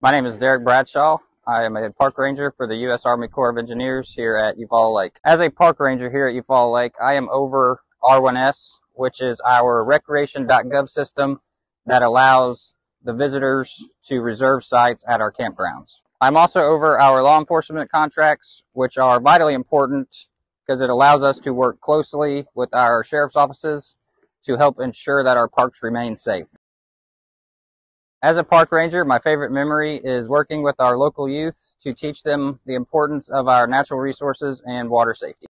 My name is Derek Bradshaw. I am a park ranger for the U.S. Army Corps of Engineers here at Eufaula Lake. As a park ranger here at Eufaula Lake, I am over R1S, which is our recreation.gov system that allows the visitors to reserve sites at our campgrounds. I'm also over our law enforcement contracts, which are vitally important because it allows us to work closely with our sheriff's offices to help ensure that our parks remain safe. As a park ranger, my favorite memory is working with our local youth to teach them the importance of our natural resources and water safety.